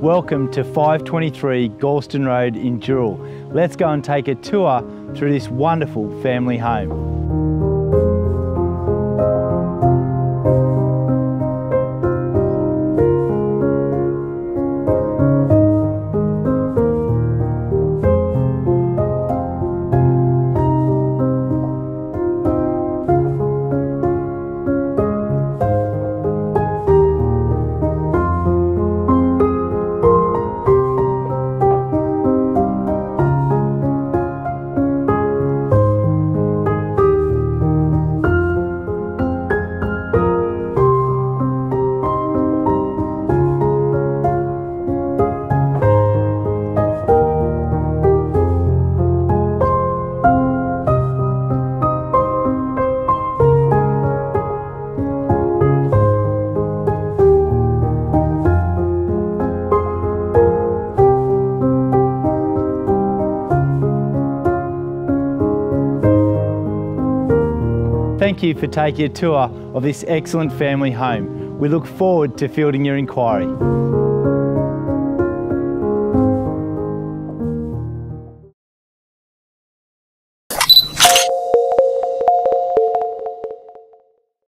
Welcome to 523 Galston Road in Dural. Let's go and take a tour through this wonderful family home. Thank you for taking a tour of this excellent family home. We look forward to fielding your inquiry.